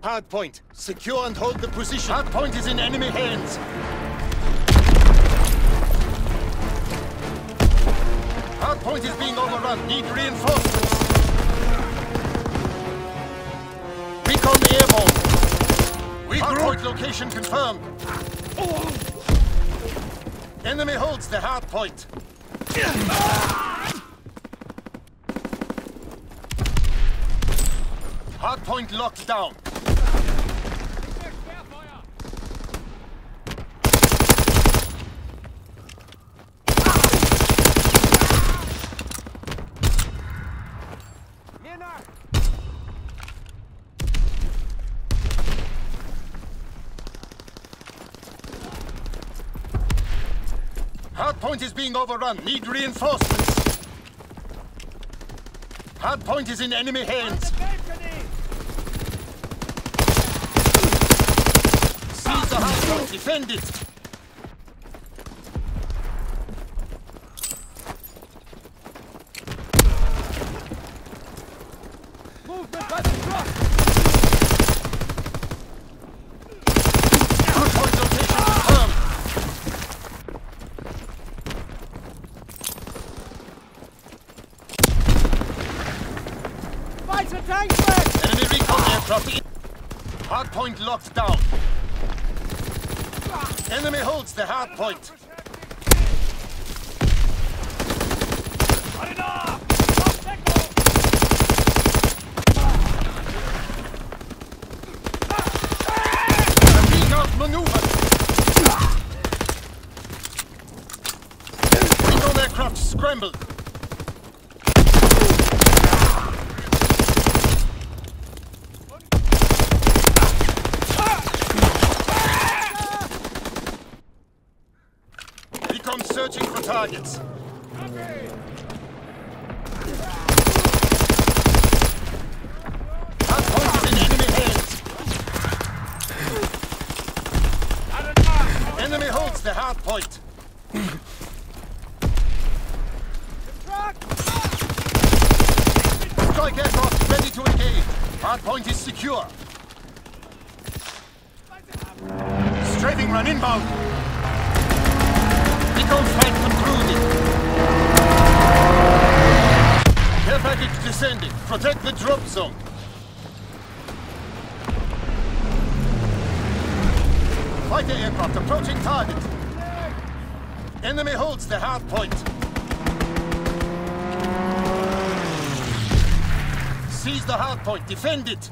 Hard point. Secure and hold the position. Hard point is in enemy hands. Hard point is being overrun. Need reinforcements. Recon airborne. We hard point location confirmed. Enemy holds the hard point. Hard point locked down. Hard point is being overrun. Need reinforcements. Hard point is in enemy hands. Seize the hard point. Defend it. Movement by the truck! Hard point location confirmed. Fighter tank back! Enemy recon aircraft. in- Hard point locked down. Enemy holds the hard point. Recon searching for targets. Hard point is in enemy hands. Enemy holds the hard. Strike aircraft ready to engage. Hard is secure. Strafing run inbound. Recon flight concluded. Care package descending. Protect the drop zone. Fighter aircraft approaching target. Enemy holds the hard point. Seize the hard point. Defend it.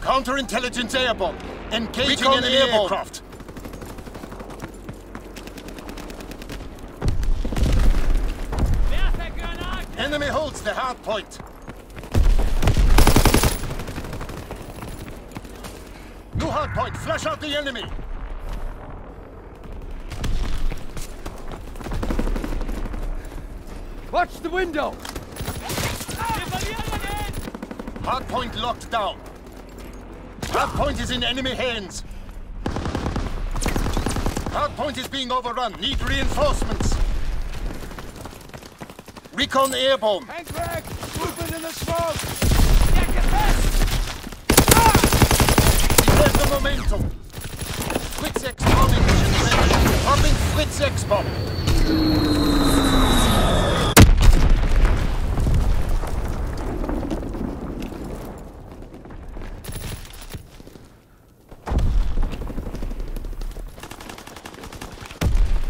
Counterintelligence airborne. Engaging Recon enemy airborne. aircraft. Enemy holds the hard point. New hard point. Flush out the enemy. Watch the window! Hard point locked down. Hard point is in enemy hands. Hard point is being overrun. Need reinforcements. Recon airborne. Tank wreck! Movement in the smoke! Defend the momentum. Fritz X bombing mission ready. Popping Fritz X bomb.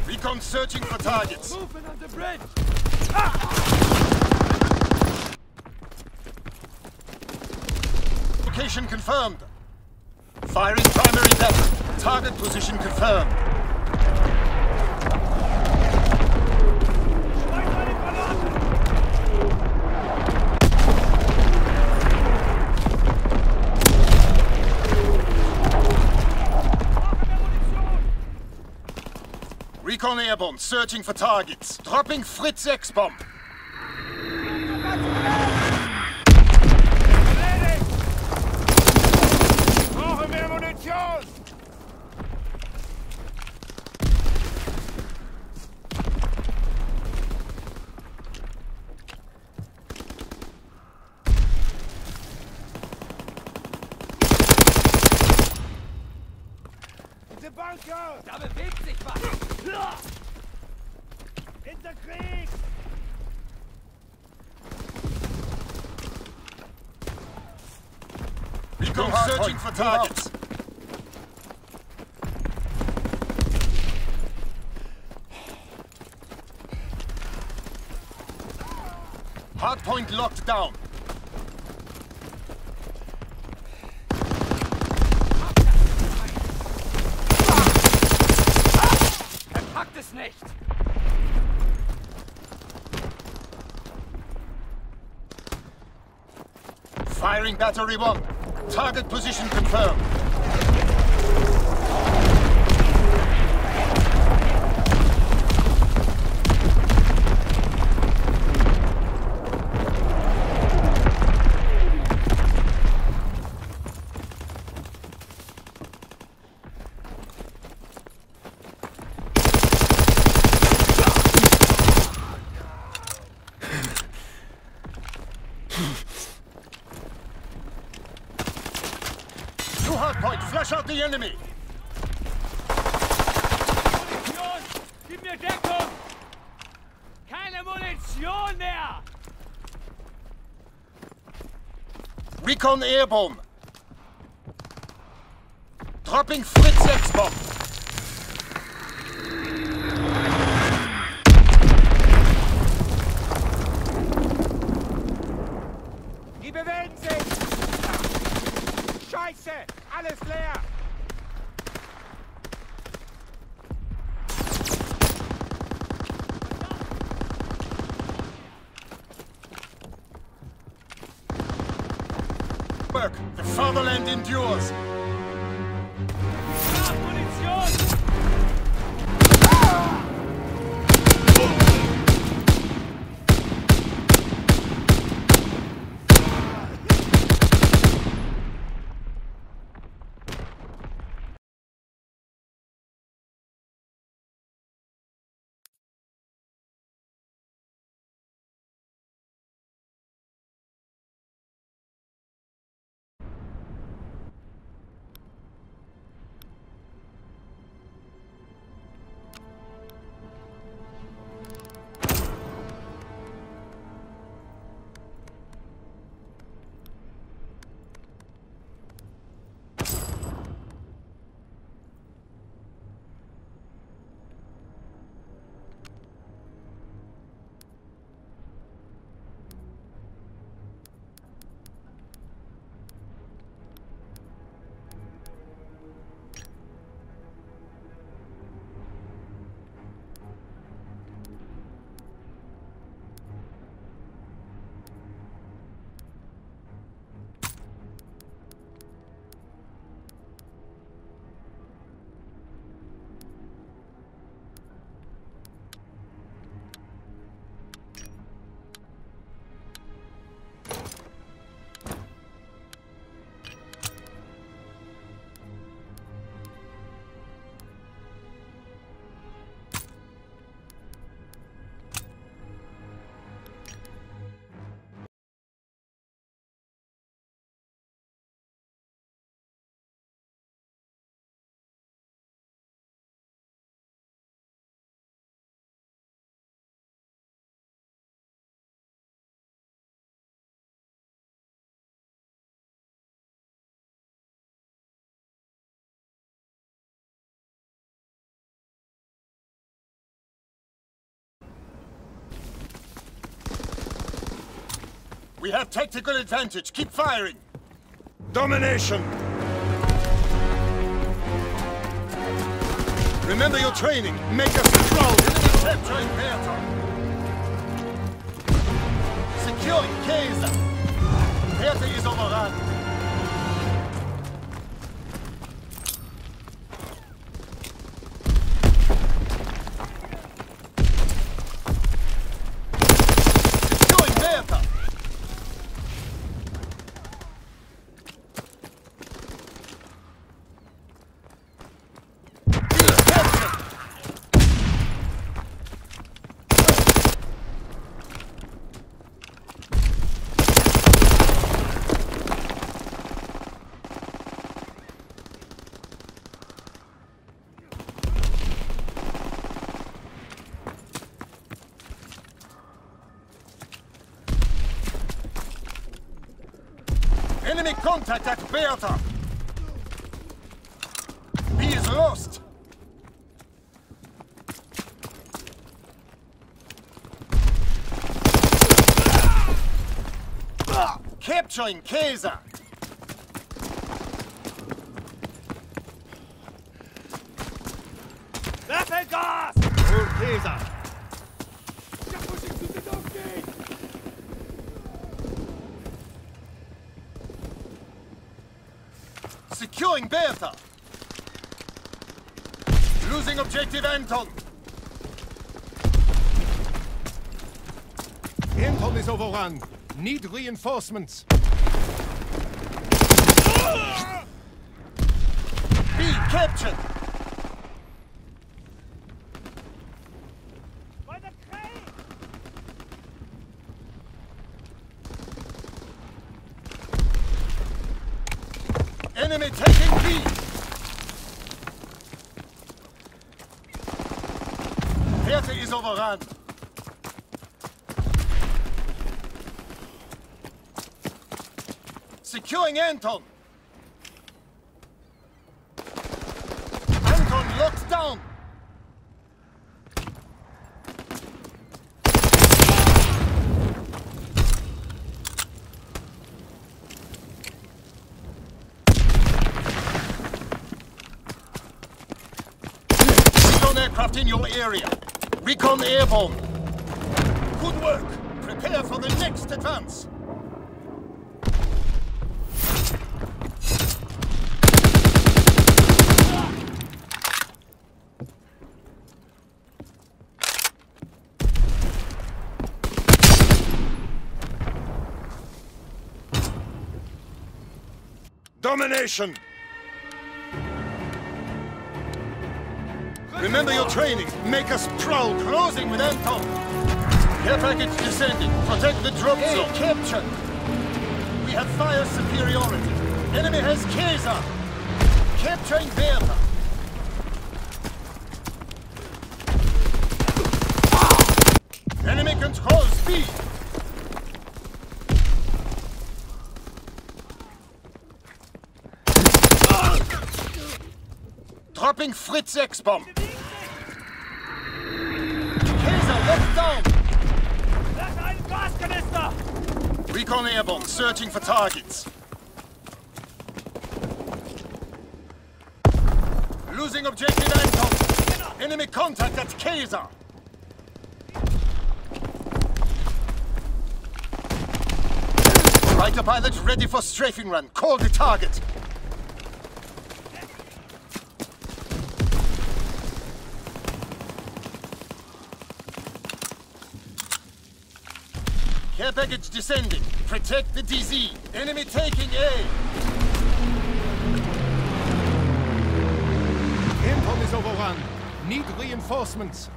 Recon searching for targets. Movement on the bridge! Location confirmed. Firing primary left. Target position confirmed. Recon airborne, searching for targets. Dropping Fritz X-bomb. Bunker! Da bewegt sich was! Hinter Krieg! Recon searching for targets. Hardpoint locked down. Firing battery one. Target position confirmed. Flush out the enemy. Munition! Gib mir Deckung! Keine Munition mehr! Recon airborne. Dropping Fritz bomb. Die bewegen sich! Scheiße! Alles leer! Work. The fatherland endures. We have tactical advantage. Keep firing. Domination! Remember your training. Make us control. Enemy capturing Bertha. Securing Kaiser. Bertha is overrun. Securing Bertha. Captured. Enemy contact at Bertha. B is lost. Capturing Kaiser. Gas! Hol Caesar. Securing Bertha. Losing objective Anton. Anton is overrun. Need reinforcements. B captured. Enemy taking B. Bertha is overrun. Securing. Anton locked down. Recon aircraft in your area. Recon airborne. Good work. Prepare for the next advance. Domination. Remember your training. Make us proud. Closing with Anton. Care package descending. Protect the drop zone. captured. We have fire superiority. Enemy has Kaiser. Capturing Bertha. Enemy controls speed! Dropping Fritz X-Bomb. Recon airborne, searching for targets. Losing objective Anton. Enemy contact at Kaiser. Fighter pilot ready for strafing run. Call the target. Care package descending. Protect the DZ. Enemy taking A. Anton is overrun. Need reinforcements.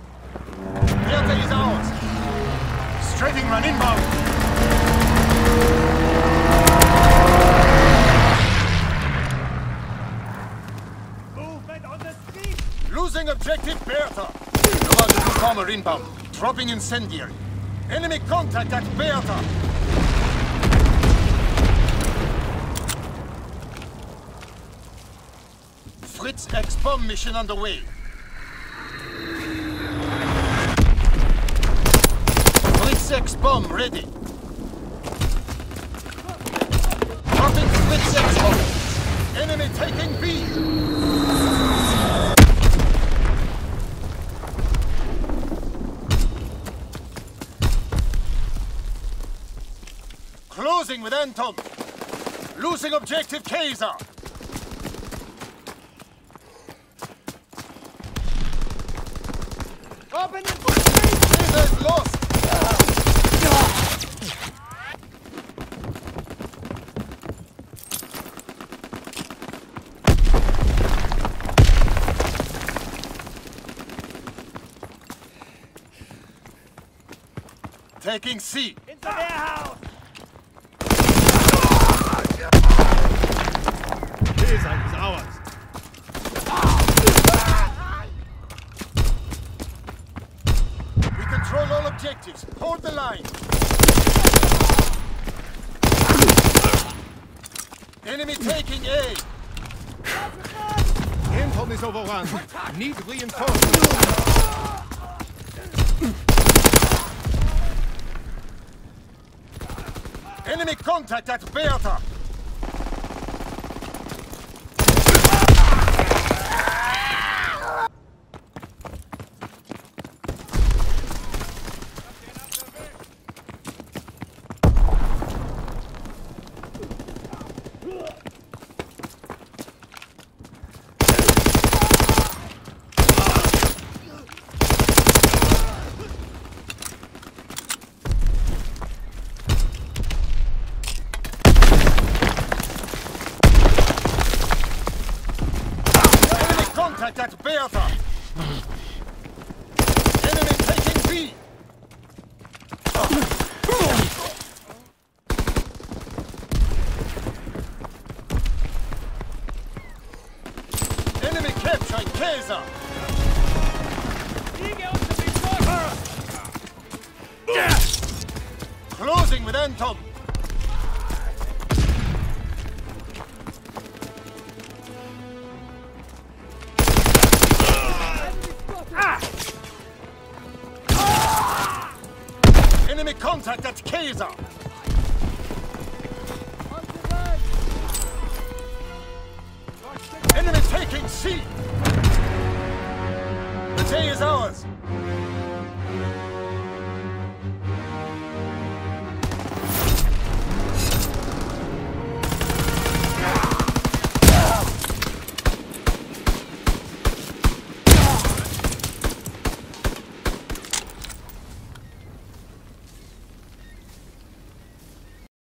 Delta is ours. Strafing run inbound. Movement on the street! Losing objective Bertha. Nova the bomber inbound. Dropping incendiary. Enemy contact at Bertha. Fritz X-bomb mission underway. Fritz X-bomb ready. Dropping Fritz X-bomb. Enemy taking B. Closing with Anton. Losing objective Kaiser. Open the! Kaiser is lost. Taking C. Ins Wehrhaus! Caesar is ours. We control all objectives. Hold the line. Enemy taking A. Anton is overrun. Need reinforcements. Enemy contact at Bertha. Enemy contact at Bertha. Enemy taking B. Enemy contact at Kaiser. Enemy taking C. The day is ours.